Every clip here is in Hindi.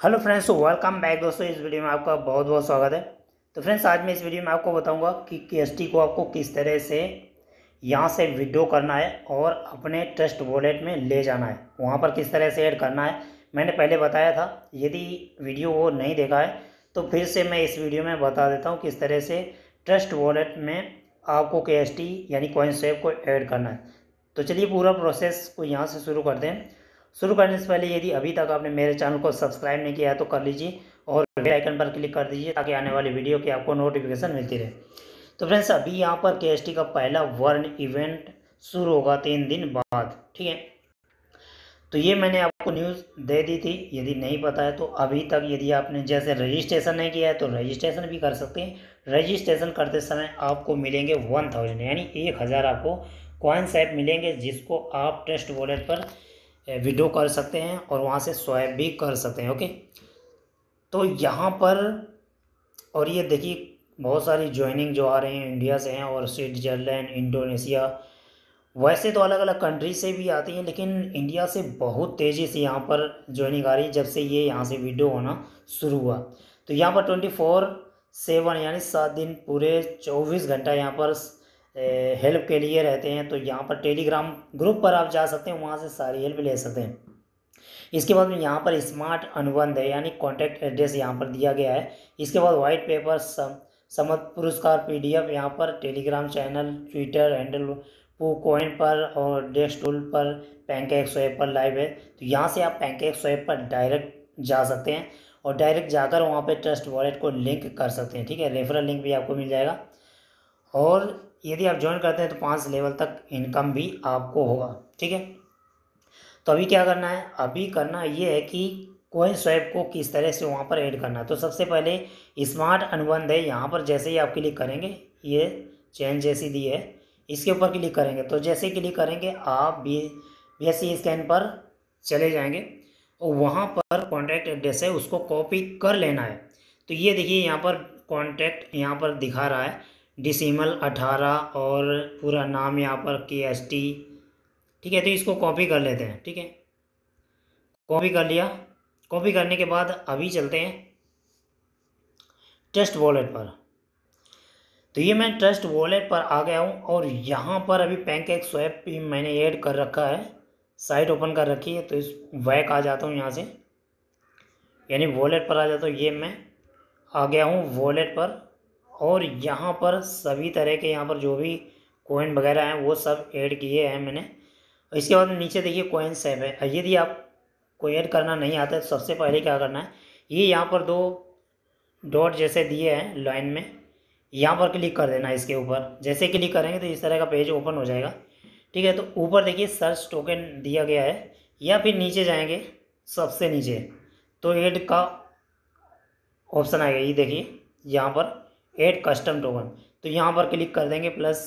हेलो फ्रेंड्स वेलकम बैक दोस्तों, इस वीडियो में आपका बहुत बहुत स्वागत है। तो फ्रेंड्स, आज मैं इस वीडियो में आपको बताऊँगा कि के को आपको किस तरह से यहाँ से विड्रो करना है और अपने ट्रस्ट वॉलेट में ले जाना है। वहाँ पर किस तरह से ऐड करना है, मैंने पहले बताया था। यदि वीडियो वो नहीं देखा है तो फिर से मैं इस वीडियो में बता देता हूँ किस तरह से ट्रस्ट वॉलेट में आपको के यानी कॉइन सेव को ऐड करना है। तो चलिए पूरा प्रोसेस को यहाँ से शुरू करते हैं। शुरू करने से पहले यदि अभी तक आपने मेरे चैनल को सब्सक्राइब नहीं किया है तो कर लीजिए और बेल आइकन पर क्लिक कर दीजिए ताकि आने वाली वीडियो की आपको नोटिफिकेशन मिलती रहे। तो फ्रेंड्स अभी यहाँ पर के का पहला वर्न इवेंट शुरू होगा तीन दिन बाद, ठीक है? तो ये मैंने आपको न्यूज़ दे दी थी, यदि नहीं पता है तो अभी तक यदि आपने जैसे रजिस्ट्रेशन नहीं किया है तो रजिस्ट्रेशन भी कर सकते हैं। रजिस्ट्रेशन करते समय आपको मिलेंगे वन थाउज़ेंड यानी एक हज़ार आपको कॉइन्स ऐप मिलेंगे जिसको आप ट्रस्ट वॉलेट पर विड्रो कर सकते हैं और वहाँ से स्वैप भी कर सकते हैं, ओके? तो यहाँ पर, और ये देखिए, बहुत सारी ज्वाइनिंग जो आ रही हैं इंडिया से हैं और स्विट्जरलैंड इंडोनेशिया वैसे तो अलग अलग कंट्री से भी आती हैं, लेकिन इंडिया से बहुत तेज़ी से यहाँ पर ज्वाइनिंग आ रही है, जब से ये यहाँ से वीडियो होना शुरू हुआ। तो यहाँ पर ट्वेंटी फोर सेवन यानी सात दिन पूरे चौबीस घंटा यहाँ पर हेल्प के लिए रहते हैं तो यहाँ पर टेलीग्राम ग्रुप पर आप जा सकते हैं, वहाँ से सारी हेल्प ले सकते हैं। इसके बाद में यहाँ पर स्मार्ट अनुबंध है, यानी कॉन्टैक्ट एड्रेस यहाँ पर दिया गया है। इसके बाद वाइट पेपर सम समत पुरस्कार पीडीएफ यहाँ पर Telegram channel Twitter handle coin पर और डेस्क टूल पर पैंकेक स्वैप पर लाइव है। तो यहाँ से आप पैंकेक स्वैप पर डायरेक्ट जा सकते हैं और डायरेक्ट जाकर वहाँ पे ट्रस्ट वॉलेट को लिंक कर सकते हैं, ठीक है? रेफरल लिंक भी आपको मिल जाएगा। और यदि आप ज्वाइन करते हैं तो पाँच लेवल तक इनकम भी आपको होगा, ठीक है? तो अभी क्या करना है? अभी करना ये है कि कोइन स्वैप को किस तरह से वहाँ पर ऐड करना है। तो सबसे पहले स्मार्ट अनुबंध है, यहाँ पर जैसे ही आप क्लिक करेंगे, ये चैन जैसी दी है, इसके ऊपर क्लिक करेंगे। तो जैसे ही क्लिक करेंगे, आप B B S C scan पर चले जाएँगे और वहाँ पर कॉन्टैक्ट एड्रेस है, उसको कॉपी कर लेना है। तो ये देखिए, यहाँ पर कॉन्टैक्ट यहाँ पर दिखा रहा है। डिसीमल अठारह और पूरा नाम यहाँ पर के एस टी ठीक है तो इसको कॉपी कर लेते हैं, ठीक है? कॉपी कर लिया। कॉपी करने के बाद अभी चलते हैं ट्रस्ट वॉलेट पर। तो ये मैं ट्रस्ट वॉलेट पर आ गया हूँ और यहाँ पर अभी एक स्वैप भी मैंने ऐड कर रखा है। साइट ओपन कर रखी है तो इस वैक आ जाता हूँ यहाँ से। यानी वॉलेट पर आ जाता हूँ, ये मैं आ गया हूँ वॉलेट पर। और यहाँ पर सभी तरह के यहाँ पर जो भी कोइन वगैरह हैं, वो सब ऐड किए हैं मैंने। इसके बाद नीचे देखिए कोइन सेव है। यदि आप को ऐड करना नहीं आता है तो सबसे पहले क्या करना है, ये यहाँ पर दो डॉट जैसे दिए हैं लाइन में, यहाँ पर क्लिक कर देना इसके ऊपर। जैसे क्लिक करेंगे तो इस तरह का पेज ओपन हो जाएगा। ठीक है तो ऊपर देखिए सर्च टोकन दिया गया है, या फिर नीचे जाएँगे, सबसे नीचे। तो ऐड का ऑप्शन आएगा ये देखिए, यहाँ पर। ऐड कस्टम टोकन तो यहाँ पर क्लिक कर देंगे प्लस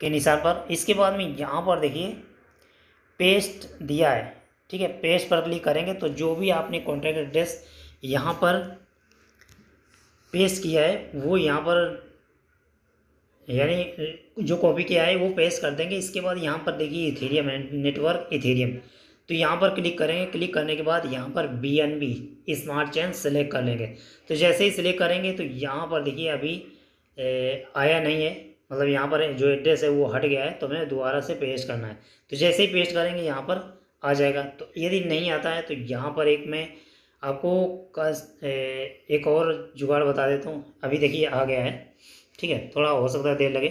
के निशान पर। इसके बाद में यहाँ पर देखिए पेस्ट दिया है। ठीक है पेस्ट पर क्लिक करेंगे तो जो भी आपने कॉन्टैक्ट एड्रेस यहाँ पर पेस्ट किया है, वो यहाँ पर, यानी जो कॉपी किया है वो पेस्ट कर देंगे। इसके बाद यहाँ पर देखिए इथेरियम नेटवर्क इथेरियम तो यहाँ पर क्लिक करेंगे क्लिक करने के बाद यहाँ पर B N B smart chain select कर लेंगे। तो जैसे ही सिलेक्ट करेंगे तो यहाँ पर देखिए अभी ए, आया नहीं है। मतलब यहाँ पर जो एड्रेस है वो हट गया है तो हमें दोबारा से पेस्ट करना है। तो जैसे ही पेस्ट करेंगे यहाँ पर आ जाएगा। तो यदि नहीं आता है तो यहाँ पर एक मैं आपको एक और जुगाड़ बता देता हूँ। अभी देखिए आ गया है। ठीक है थोड़ा हो सकता है देर लगे।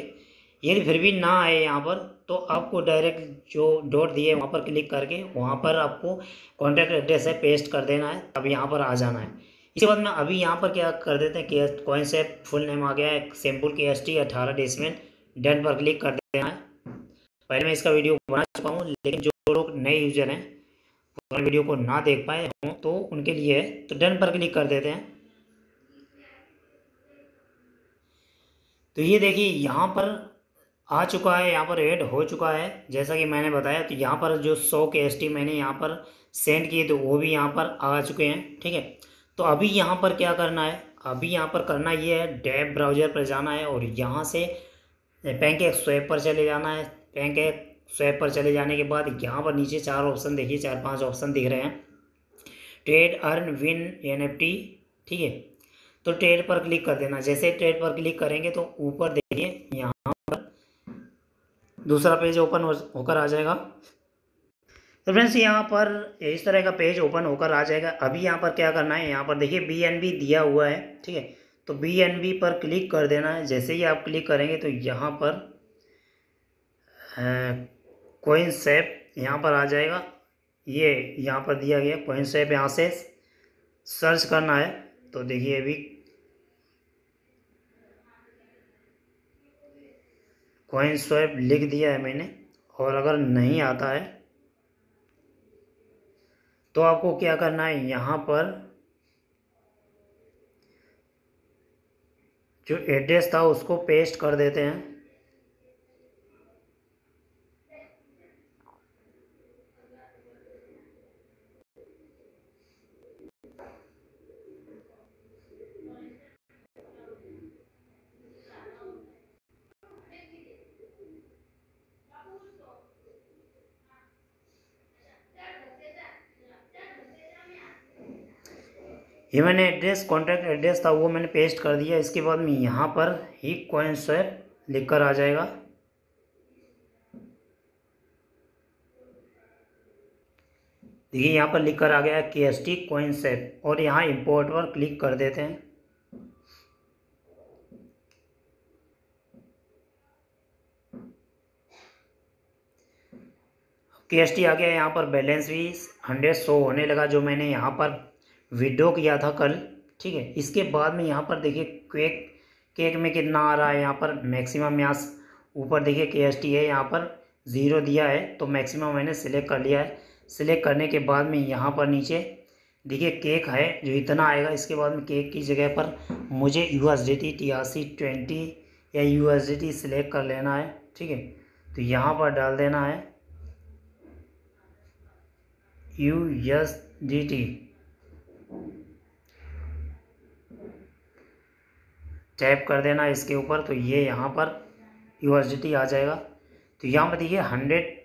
यदि फिर भी ना आए यहाँ पर तो आपको डायरेक्ट जो डॉट दिए वहाँ पर क्लिक करके, वहाँ पर आपको कॉन्टैक्ट एड्रेस है पेस्ट कर देना है अब यहाँ पर आ जाना है। इसके बाद में अभी यहाँ पर क्या कर देते हैं कि कौन से फुल नेम आ गया है सैम्पुल के एस टी अठारह डेसमेंट डन पर क्लिक कर देना है। पहले मैं इसका वीडियो बना चुका हूँ, लेकिन जो लोग नए यूज़र हैं वीडियो को ना देख पाए हों तो उनके लिए तो डन पर क्लिक कर देते हैं। तो ये देखिए, यहाँ पर आ चुका है, यहाँ पर ऐड हो चुका है। जैसा कि मैंने बताया तो यहाँ पर जो सौ के एसटी मैंने यहाँ पर सेंड किए तो वो भी यहाँ पर आ चुके हैं, ठीक है? तो अभी यहाँ पर क्या करना है? अभी यहाँ पर करना ये है डैब ब्राउज़र पर जाना है और यहाँ से बैंक एक स्वैप पर चले जाना है। बैंक एक स्वैप पर चले जाने के बाद यहाँ पर नीचे चार ऑप्शन देखिए, चार पाँच ऑप्शन दिख रहे हैं। ट्रेड अर्न विन एनएफटी ठीक है? तो ट्रेड पर क्लिक कर देना। जैसे ट्रेड पर क्लिक करेंगे तो ऊपर देखिए, यहाँ दूसरा पेज ओपन होकर आ जाएगा। तो फ्रेंड्स यहाँ पर इस तरह का पेज ओपन होकर आ जाएगा। अभी यहाँ पर क्या करना है? यहाँ पर देखिए बी एन बी दिया हुआ है, ठीक है? तो बी एन बी पर क्लिक कर देना है। जैसे ही आप क्लिक करेंगे तो यहाँ पर कोइन सेप यहाँ पर आ जाएगा। ये यहाँ पर दिया गया कोइन सेप यहाँ से सर्च करना है। तो देखिए अभी कोइन स्वैप लिख दिया है मैंने, और अगर नहीं आता है तो आपको क्या करना है? यहाँ पर जो एड्रेस था उसको पेस्ट कर देते हैं। ये मैंने एड्रेस कॉन्टैक्ट एड्रेस था, वो मैंने पेस्ट कर दिया। इसके बाद में यहाँ पर ही कॉइन स्वैप लिख कर आ जाएगा। देखिए, यहाँ पर लिख कर आ गया है के एस टी कॉइन सेप और यहाँ इम्पोर्ट पर क्लिक कर देते हैं। के एस टी आ गया यहाँ पर बैलेंस भी हंड्रेड शो होने लगा, जो मैंने यहाँ पर विड्रो किया था कल, ठीक है? इसके बाद में यहाँ पर देखिए केक केक में कितना आ रहा है यहाँ पर मैक्सिमम यहाँ ऊपर देखिए के एस टी है, यहाँ पर ज़ीरो दिया है तो मैक्सिमम मैंने सिलेक्ट कर लिया है। सिलेक्ट करने के बाद में यहाँ पर नीचे देखिए केक है, जो इतना आएगा, इसके बाद में केक की जगह पर मुझे U S D T T R C twenty या U S D T select कर लेना है, ठीक है? तो यहाँ पर डाल देना है U S D T tap कर देना इसके ऊपर तो ये यहाँ पर यू आ जाएगा। तो यहाँ पर देखिए हंड्रेड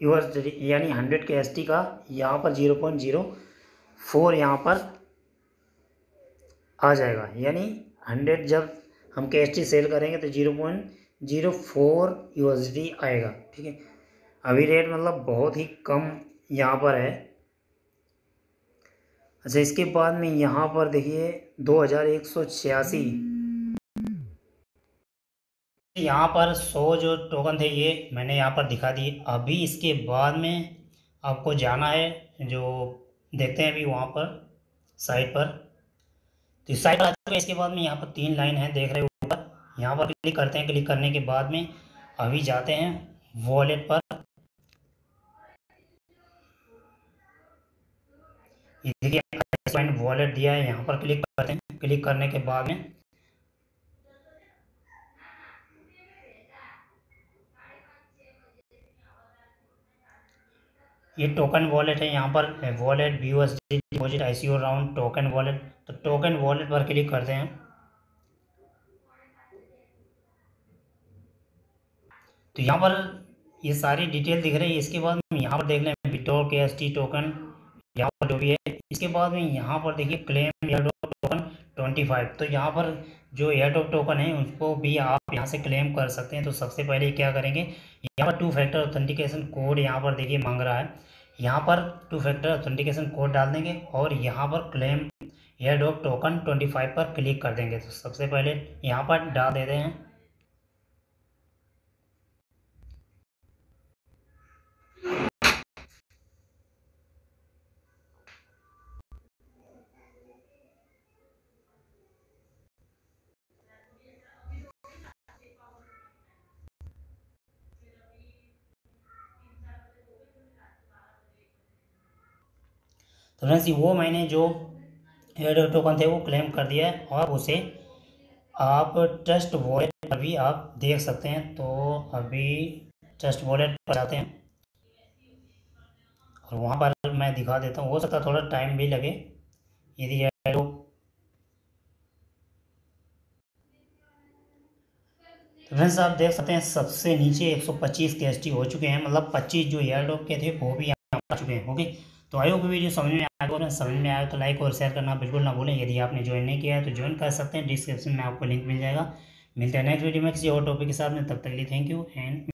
यू यानी हंड्रेड के एसटी का यहाँ पर ज़ीरो पॉइंट ज़ीरो फोर यहाँ पर आ जाएगा। यानी हंड्रेड जब हम के एस सेल करेंगे तो zero point zero four U आएगा। ठीक है? अभी रेट मतलब बहुत ही कम यहाँ पर है। अच्छा इसके बाद में यहाँ पर देखिए, दो हज़ार एक सौ छियासी। यहाँ पर सौ जो टोकन थे, ये मैंने यहाँ पर दिखा दिए। अभी इसके बाद में आपको जाना है, जो देखते हैं अभी वहाँ पर साइट पर। तो साइट पर आ चुके इसके बाद में यहाँ पर तीन लाइन है, देख रहे हो ऊपर। यहाँ पर क्लिक करते हैं क्लिक करने के बाद में अभी जाते हैं वॉलेट पर। ये देखिए वॉलेट दिया है, यहाँ पर क्लिक करते हैं। क्लिक करने के बाद में ये टोकन वॉलेट है, यहाँ पर wallet B deposit I C O round token wallet तो टोकन वॉलेट पर क्लिक करते हैं। तो यहाँ पर ये सारी डिटेल दिख रही है, इसके बाद यहाँ पर देख लें बिटोर के एस टी टोकन यहाँ पर जो भी है, इसके बाद में यहाँ पर देखिए claim airdrop token twenty five तो यहाँ पर जो एयरड्रॉप टोकन है, उसको भी आप यहाँ से क्लेम कर सकते हैं। तो सबसे पहले क्या करेंगे, यहाँ पर टू फैक्टर ऑथेंटिकेशन कोड यहाँ पर देखिए मांग रहा है। यहाँ पर टू फैक्टर ऑथेंटिकेशन कोड डाल देंगे और यहाँ पर claim airdrop token twenty five पर क्लिक कर देंगे। तो सबसे पहले यहाँ पर डाल देते हैं। तो फ्रेंड्स वो मैंने जो एड टोकन थे, वो क्लेम कर दिया है और उसे आप ट्रस्ट वॉलेट पर भी आप देख सकते हैं। तो अभी ट्रस्ट वॉलेट पर जाते हैं और वहाँ पर मैं दिखा देता हूँ। हो सकता थोड़ा टाइम भी लगे। यदि तो फ्रेंड्स आप देख सकते हैं सबसे नीचे 125 के एस हो चुके हैं। मतलब 25 जो एयरडॉप के थे, वो भी यहाँ आ चुके हैं। ओके तो आई होप वीडियो समझ में आया समझ में आया तो लाइक और शेयर करना बिल्कुल ना भूलें। यदि आपने ज्वाइन नहीं किया है तो ज्वाइन कर सकते हैं। डिस्क्रिप्शन में आपको लिंक मिल जाएगा। मिलते हैं नेक्स्ट वीडियो में किसी और टॉपिक के साथ में। तब तक लिए थैंक यू एंड